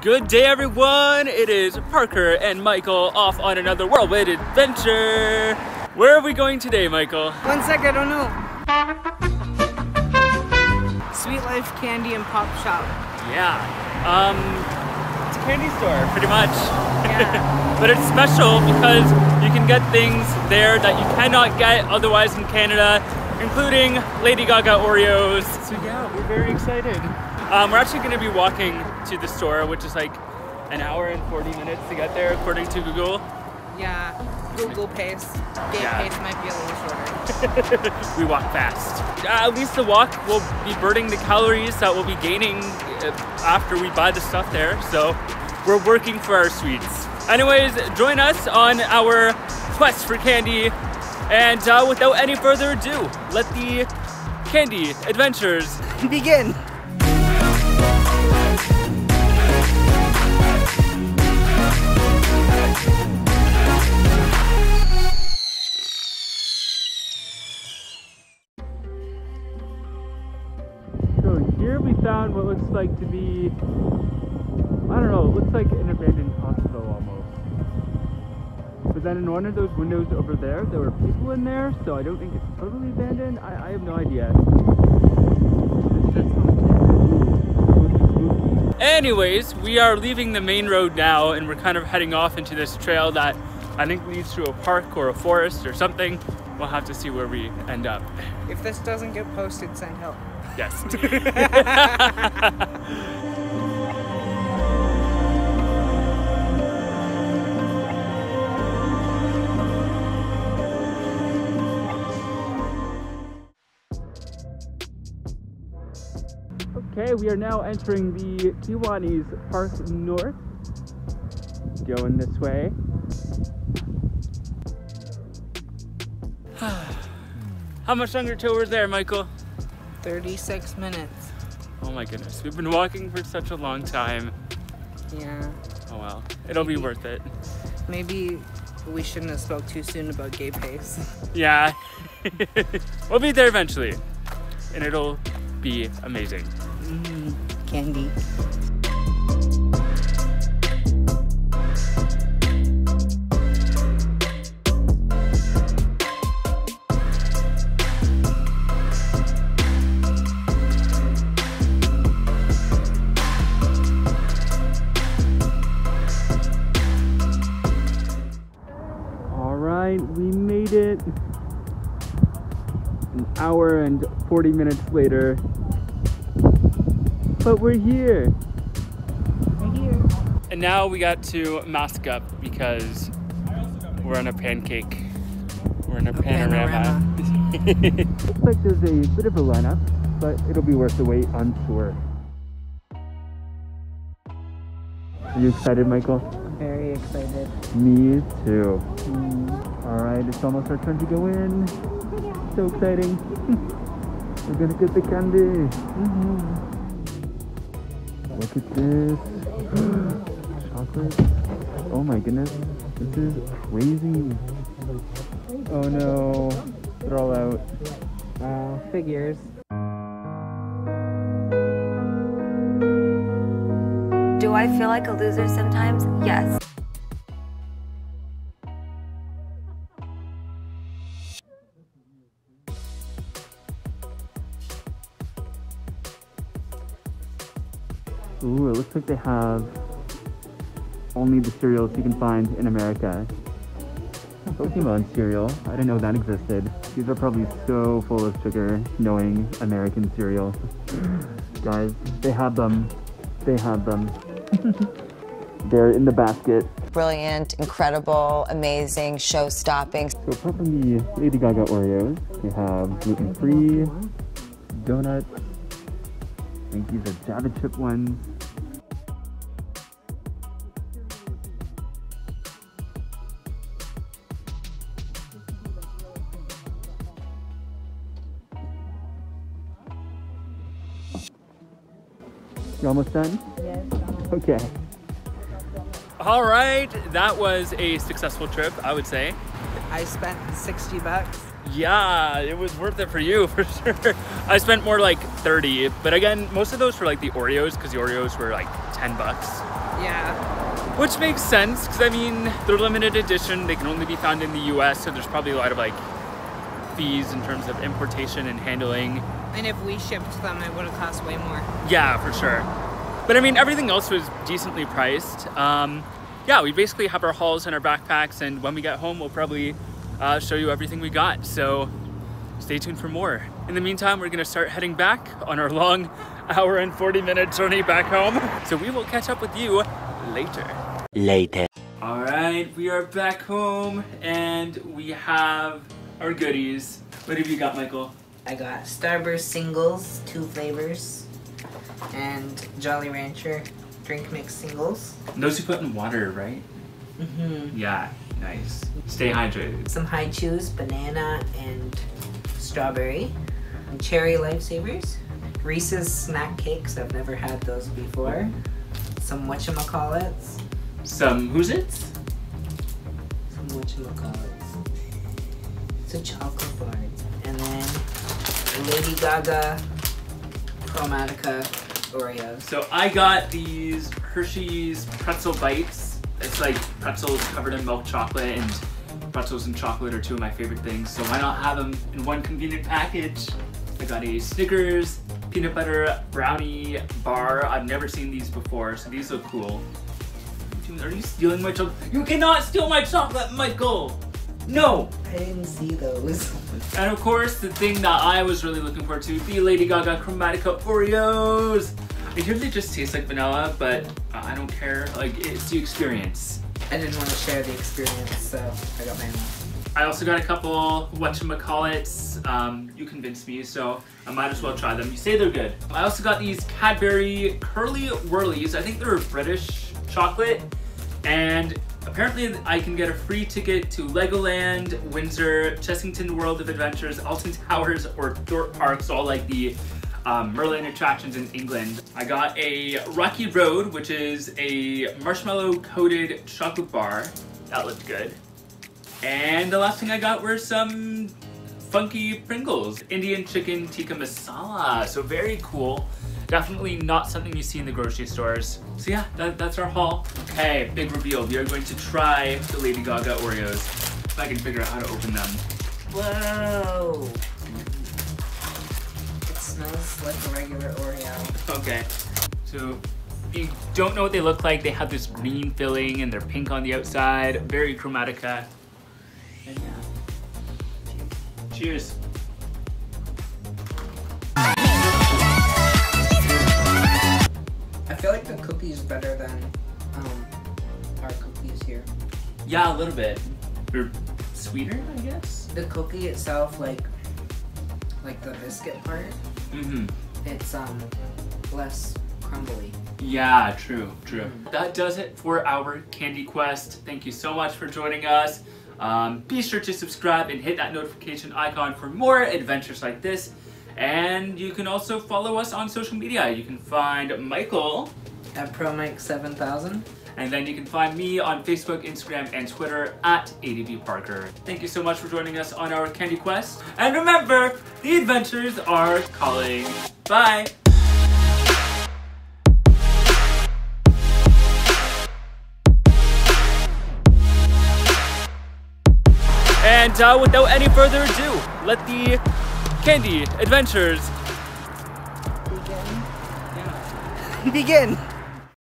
Good day, everyone. It is Parker and Michael off on another whirlwind adventure. Where are we going today, Michael? One sec, I don't know. Sweet Life Candy and Pop Shop. Yeah. Um, it's a candy store, pretty much. Yeah. but it's special because you can get things there that you cannot get otherwise in Canada, including Lady Gaga Oreos. So yeah, we're very excited. Um, we're actually going to be walking to the store, which is like an hour and 40 minutes to get there, according to Google. yeah. Google pace. Gate Yeah. pace might be a little shorter. we walk fast. Uh, At least the walk will be burning the calories that we'll be gaining uh, after we buy the stuff there. So we're working for our sweets. Anyways, join us on our quest for candy. And uh, without any further ado, let the candy adventures Begin. Here we found what looks like to be, I don't know, it looks like an abandoned hospital almost. But then in one of those windows over there, there were people in there, so I don't think it's totally abandoned. I, I have no idea. Anyways, we are leaving the main road now and we're kind of heading off into this trail that I think leads to a park or a forest or something. We'll have to see where we end up. If this doesn't get posted, send help. Yes. okay, we are now entering the Kiwanis Park North. Going this way. How much longer till we're there, Michael? 36 minutes. Oh my goodness, we've been walking for such a long time. Yeah. Oh well, it'll be worth it. Maybe we shouldn't have spoke too soon about gay pace. Yeah. we'll be there eventually. And it'll be amazing. Mm, candy. Alright, we made it. An hour and 40 minutes later. But we're here. Right here. And now we got to mask up because we're on a pancake. We're in a, panorama. Looks like there's a bit of a lineup, but it'll be worth the wait, I'm sure. Are you excited, Michael? Very excited. Me too. Mm. All right, it's almost our turn to go in. So exciting. We're gonna get the candy. Mm-hmm. Look at this. Chocolate. Oh my goodness. This is crazy. Oh no. They're all out. Uh, figures. Do I feel like a loser sometimes? Yes. Ooh, it looks like they have only the cereals you can find in America. Pokemon cereal. I didn't know that existed. These are probably so full of sugar, knowing American cereal. Guys, they have them. They have them. They're in the basket. brilliant, incredible, amazing, show stopping. So apart from the Lady Gaga Oreos, we have gluten-free, donuts. I think these are Java chip ones. You almost done? Yes. Okay. All right, that was a successful trip, I would say. I spent 60 bucks. Yeah, it was worth it for you for sure. I spent more like 30, but again, most of those were like the Oreos because the Oreos were like 10 bucks. Yeah. Which makes sense, because I mean, they're limited edition. They can only be found in the US, so there's probably a lot of like fees in terms of importation and handling. And if we shipped them, it would have cost way more. Yeah, for sure. But I mean, everything else was decently priced. Um, yeah, we basically have our hauls and our backpacks, and when we get home, we'll probably uh, show you everything we got. So stay tuned for more. In the meantime, we're gonna start heading back on our long hour and 40 minute journey back home. So we will catch up with you later. Later. All right, we are back home and we have our goodies. What have you got, Michael? I got Starburst singles, two flavors, and Jolly Rancher drink mix singles. And those you put in water, right? Mm-hmm. Yeah, nice. Stay hydrated. Some Hi-Chews, banana and strawberry, and cherry lifesavers. Reese's snack cakes. I've never had those before. Some whatchamacallits. Some who's it? Some whatchamacallits. It's a chocolate bar. And then Lady Gaga Chromatica Oreos. So I got these Hershey's pretzel bites. It's like pretzels covered in milk chocolate and pretzels and chocolate are two of my favorite things. So why not have them in one convenient package? I got a Snickers peanut butter brownie bar. I've never seen these before, so these look cool. Are you stealing my chocolate? You cannot steal my chocolate, Michael! No! I didn't see those. And of course, the thing that I was really looking forward to, the Lady Gaga Chromatica Oreos. I hear they just taste like vanilla, but uh, I don't care. Like, it's the experience. I didn't want to share the experience, so I got my own. I also got a couple whatchamacallits. Um, you convinced me, so I might as well try them. You say they're good. I also got these Cadbury Curly Whirlies. I think they're British chocolate. And apparently I can get a free ticket to Legoland, Windsor, Chessington World of Adventures, Alton Towers, or Thorpe Parks, all like the um, Merlin attractions in England. I got a Rocky Road, which is a marshmallow coated chocolate bar. That looked good. And the last thing I got were some funky Pringles. Indian chicken tikka masala. So very cool. Definitely not something you see in the grocery stores. So yeah, that, that's our haul. Okay, big reveal. We are going to try the Lady Gaga Oreos. If I can figure out how to open them. Whoa! Smells like a regular Oreo. Okay. So if you don't know what they look like, they have this green filling and they're pink on the outside. Very chromatica. And yeah. Cheers. I feel like the cookie's better than um, our cookies here. Yeah, a little bit. They're sweeter, I guess. The cookie itself, like like the biscuit part, Mm-hmm. it's um less crumbly. Yeah, true, true. That does it for our Candy Quest. Thank you so much for joining us. Um, be sure to subscribe and hit that notification icon for more adventures like this. And you can also follow us on social media. You can find Michael, At ProMike 7000. And then you can find me on Facebook, Instagram, and Twitter at ADV Parker. Thank you so much for joining us on our Candy Quest. And remember, the adventures are calling. Bye! And uh, without any further ado, let the candy adventures begin. Begin.